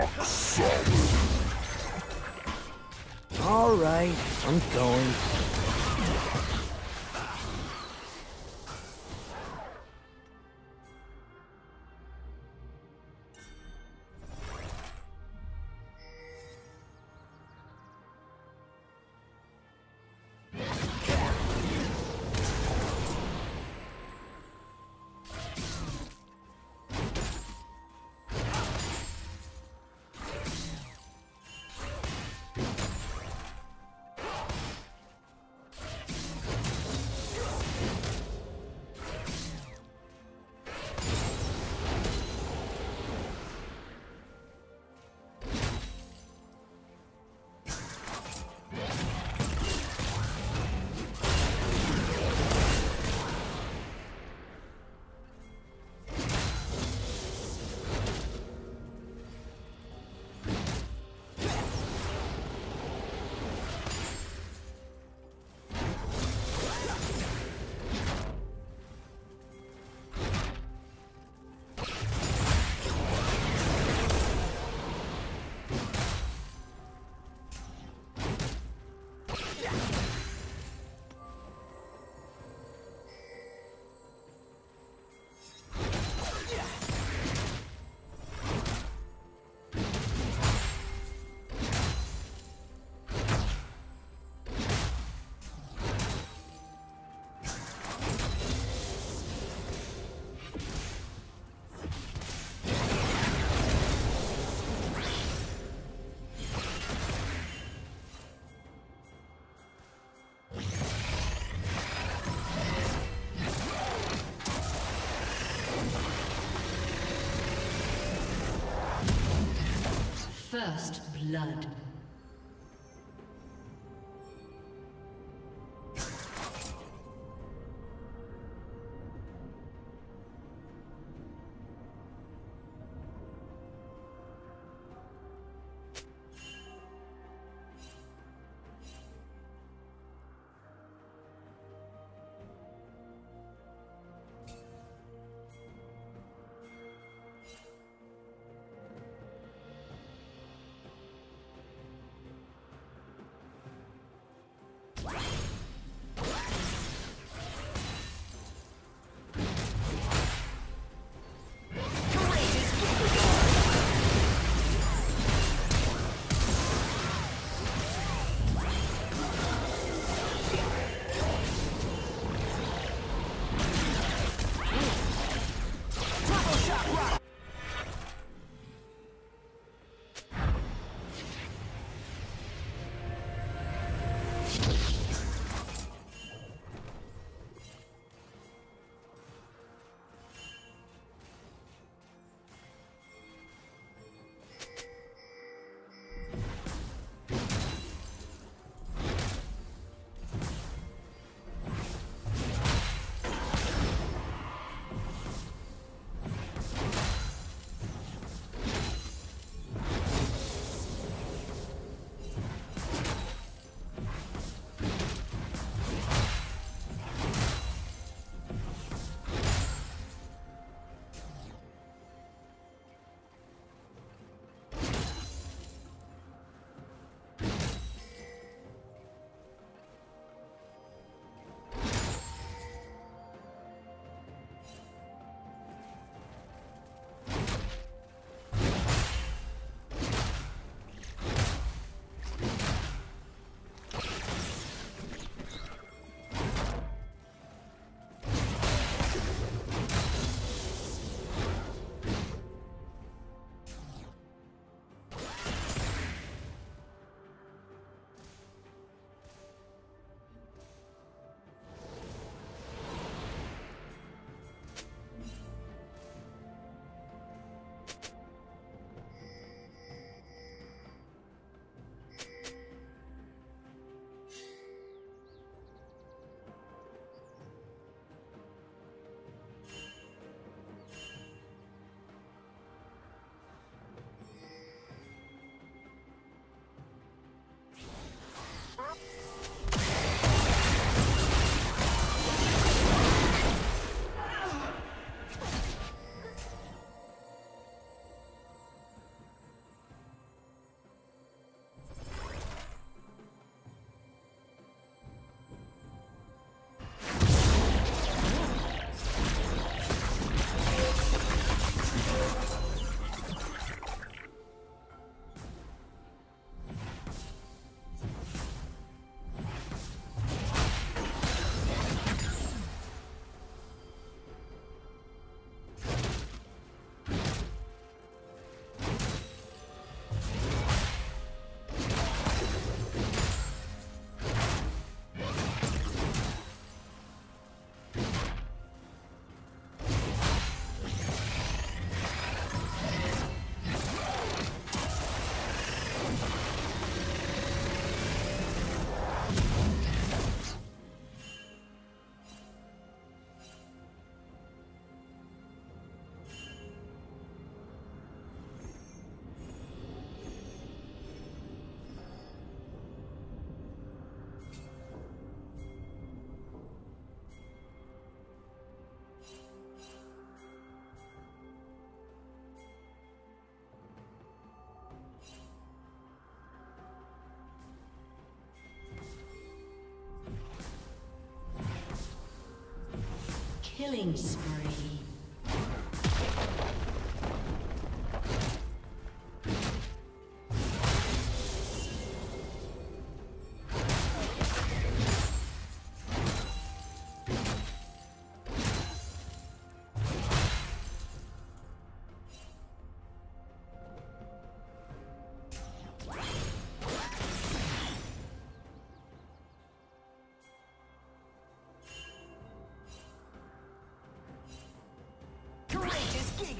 Rock solid. All right, I'm going. First blood. Killing spree.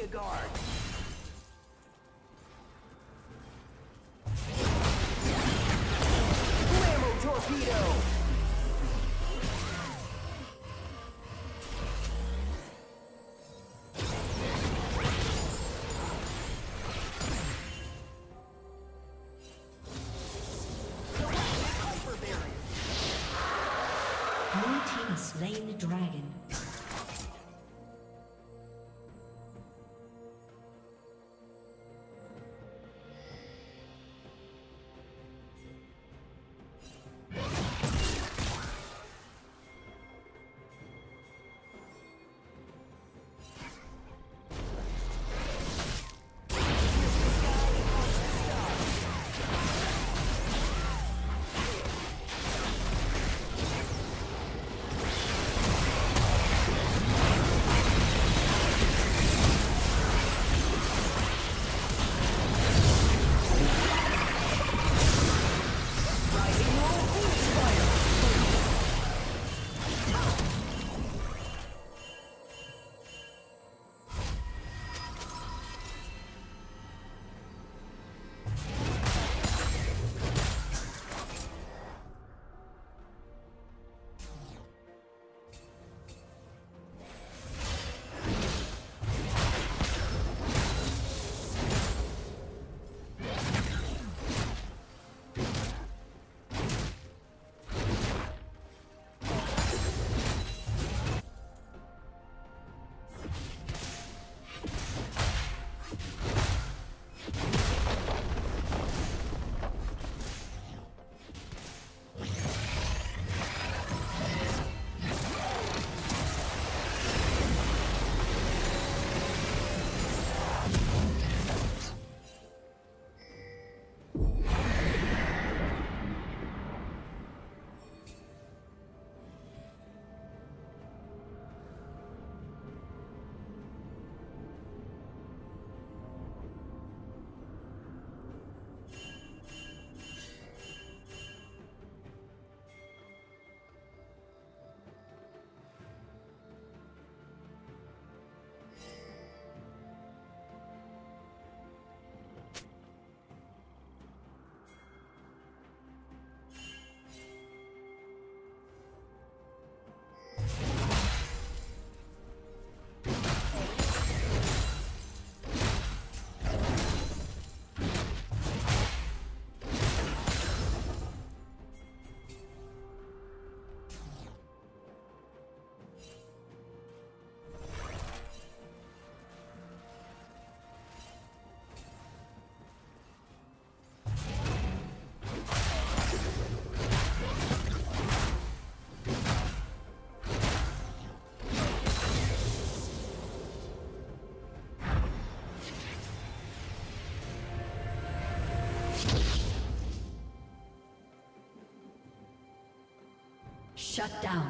Giga Guard. Shut down.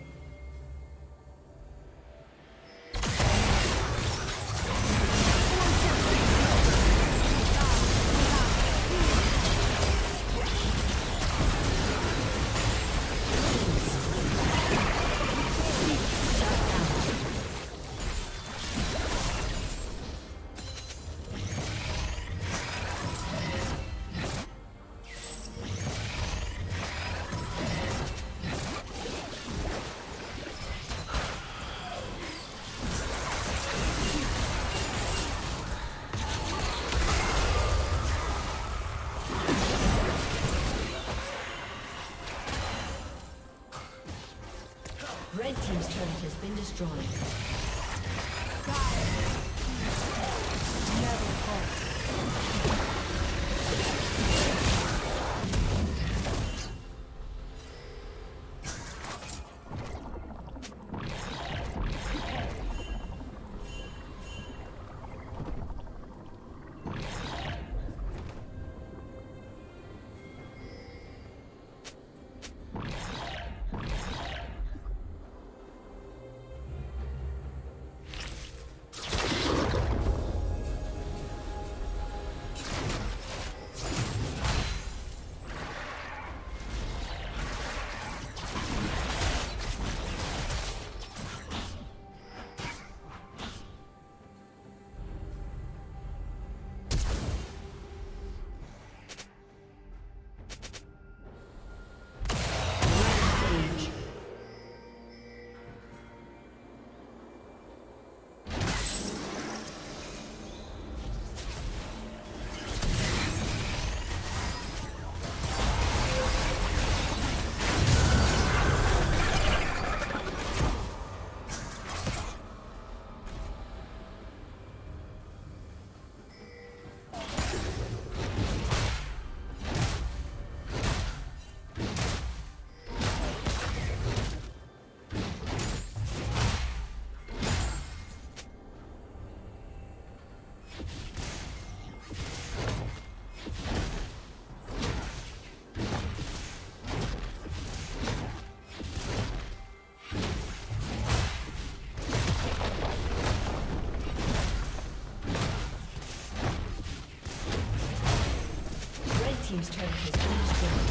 Destroyed. Team's turret has been destroyed.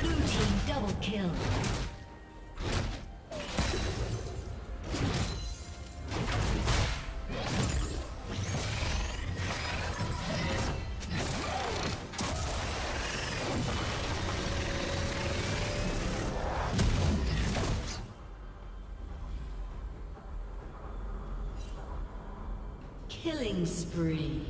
Blue Team double kill. Killing spree.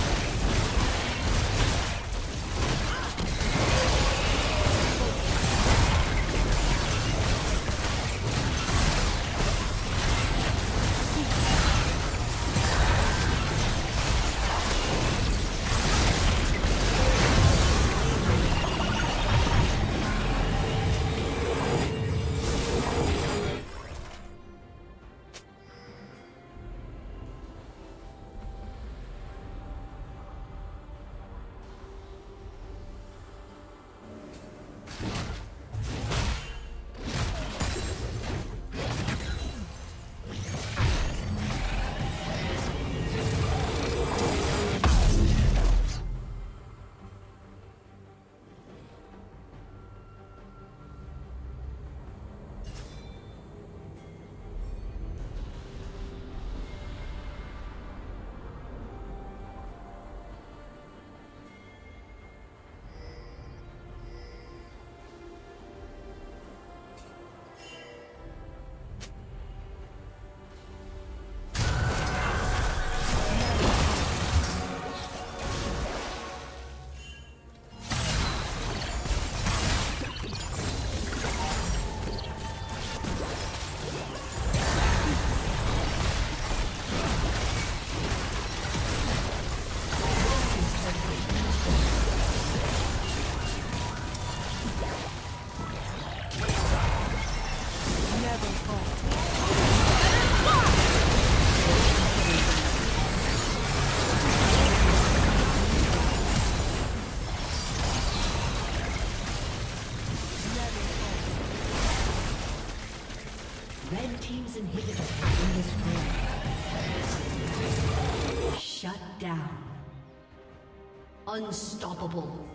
Unstoppable.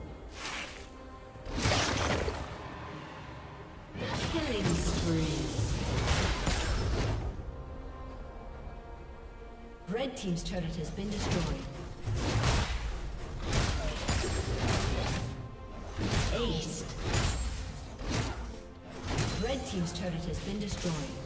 Killing spree. Red Team's turret has been destroyed. Ace. Red Team's turret has been destroyed.